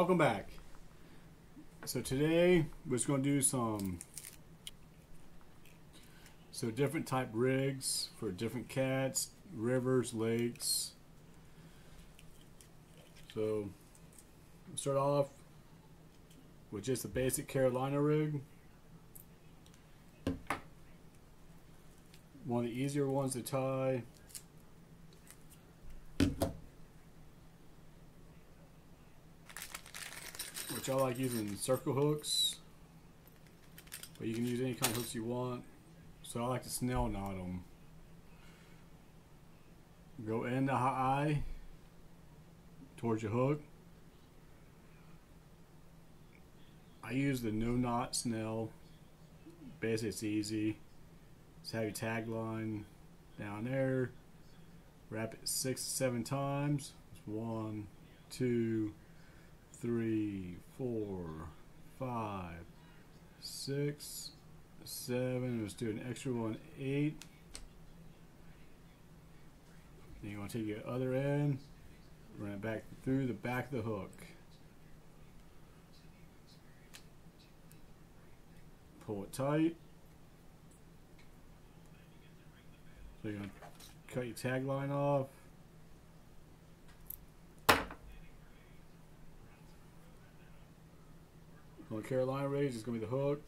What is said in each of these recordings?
welcome back. So today we're just going to do some so different type rigs for different cats, rivers, lakes. So we'll start off with just a basic Carolina rig. One of the easier ones to tie. Which I like using circle hooks, but you can use any kind of hooks you want. So I like to snell knot them. Go in the high eye towards your hook. I use the no knot snell. Basically, it's easy. Just have your tag line down there. Wrap it six, seven times. One, two three, four, five, six, seven. Let's do an extra one, eight. Then you want to take your other end, run it back through the back of the hook. Pull it tight. So you're going to cut your tag line off. On Carolina raise, it's going to be the hook,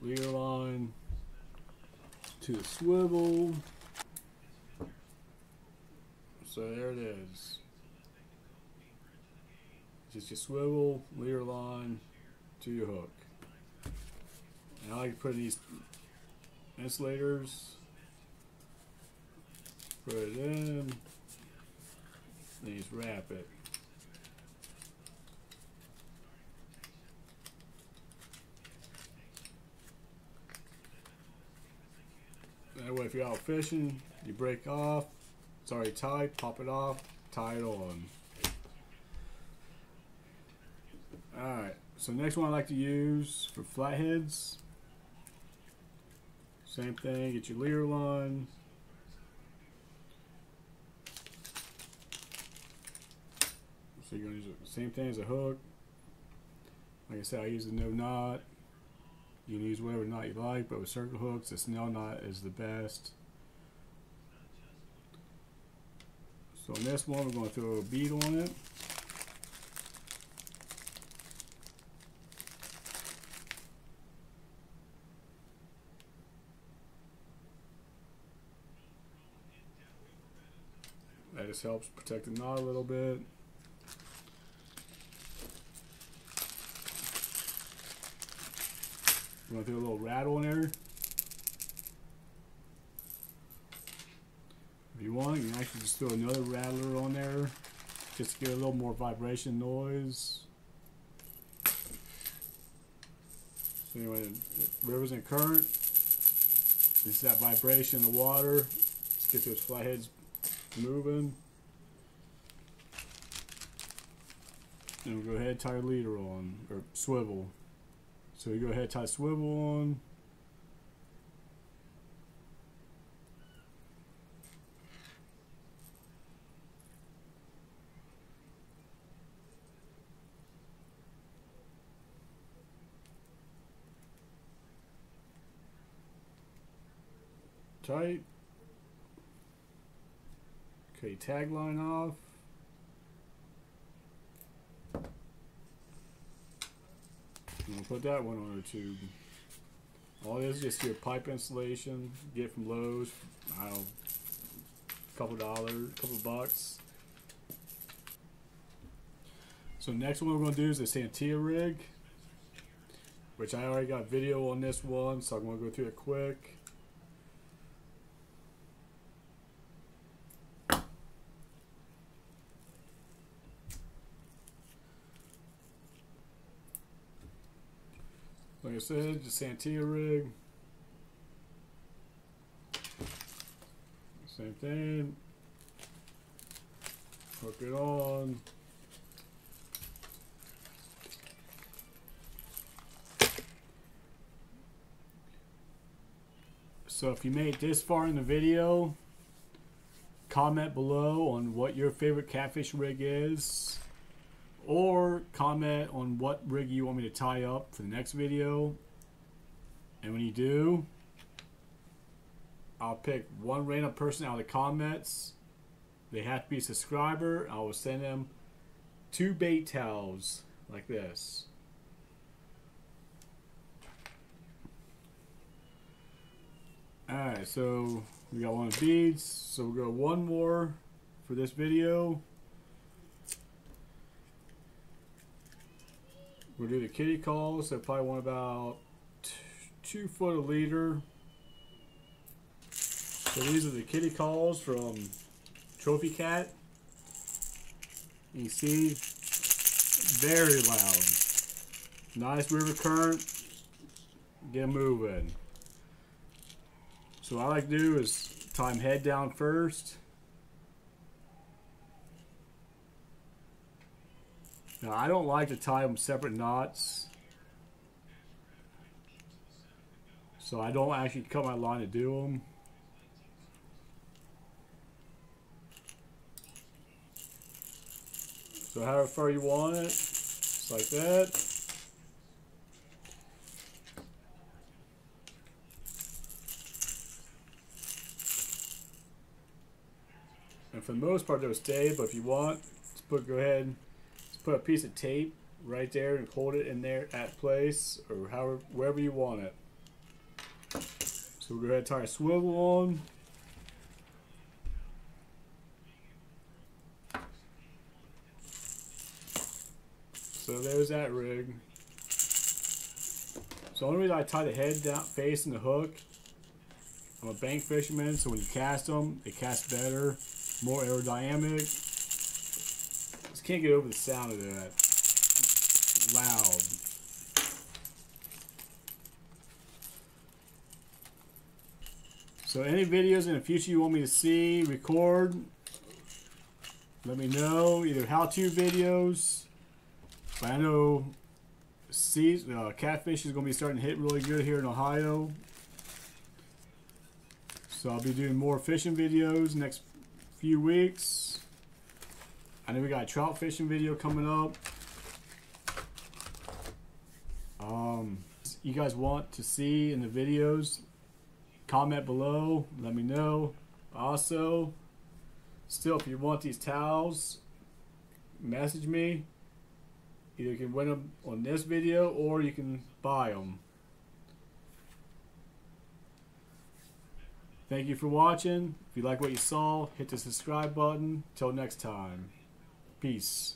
leader line, to the swivel. So there it is. Just your swivel, leader line, to your hook. And I like to put these insulators, put it in, then just wrap it. That way if you're out fishing, you break off, it's already tied, pop it off, tie it on. Alright, so next one I like to use for flatheads. Same thing, get your leader line. So you're gonna use the same thing as a hook. Like I said, I use the no knot. You can use whatever knot you like, but with circle hooks, the snell knot is the best. So in this one, we're going to throw a bead on it. That just helps protect the knot a little bit. I'm gonna do a little rattle in there. If you want, you can actually just throw another rattler on there just to get a little more vibration noise. So anyway, rivers and current, this is that vibration in the water. Let's get those flatheads moving. And we'll go ahead tie a leader on, or swivel. So we go ahead, tie swivel on. Tight. Okay, tag line off. Gonna put that one on the tube. All this is just your pipe installation. Get from Lowe's. I don't know, a couple dollars, a couple bucks. So next one we're gonna do is the Santee rig, which I already got video on this one, so I'm gonna go through it quick. Like I said, the Santee rig. Same thing. Hook it on. So if you made it this far in the video, comment below on what your favorite catfish rig is or comment on what rig you want me to tie up for the next video. And when you do, I'll pick one random person out of the comments. They have to be a subscriber. I will send them two bait towels like this. Alright, so we got one of beads. So we'll go one more for this video. We'll do the kitty calls. So probably want about two foot a leader. So these are the kitty calls from Trophy Cat. You see, very loud. Nice river current. Get moving. So what I like to do is tie them head down first. Now I don't like to tie them separate knots. So I don't actually cut my line to do them. So however far you want it, just like that. And for the most part, they'll stay. But if you want, just put go ahead, put a piece of tape right there and hold it in there at place or however wherever you want it. So we'll go ahead and tie a swivel on. So there's that rig. So the only reason I tie the head down, face and the hook, I'm a bank fisherman, so when you cast them, they cast better, more aerodynamic. Can't get over the sound of that. Loud. So any videos in the future you want me to see, record, let me know. Either how-to videos, but I know uh, catfish is going to be starting to hit really good here in Ohio. So I'll be doing more fishing videos next few weeks. I know we got a trout fishing video coming up. Um, you guys want to see in the videos, comment below. Let me know. Also, still, if you want these towels, message me. Either you can win them on this video or you can buy them. Thank you for watching. If you like what you saw, hit the subscribe button. Till next time. Peace.